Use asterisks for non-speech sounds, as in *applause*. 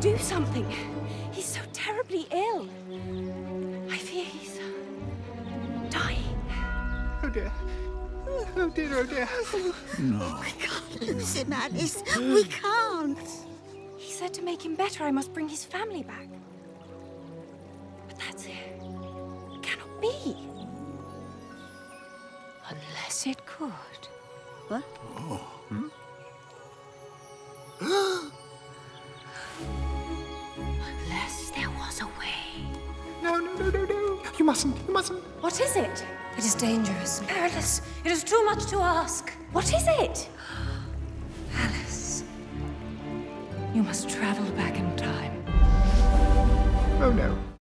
do something. He's so terribly ill. I fear he's dying. Oh dear. Oh dear, oh dear. No. We can't lose him, Alice. We can't. He said to make him better, I must bring his family back. But that's it. It cannot be. Unless it could. What? Oh, hmm? *gasps* *gasps* *gasps* Unless You mustn't, you mustn't. What is it? It is dangerous. Perilous. It is too much to ask. What is it? Alice, you must travel back in time. Oh no.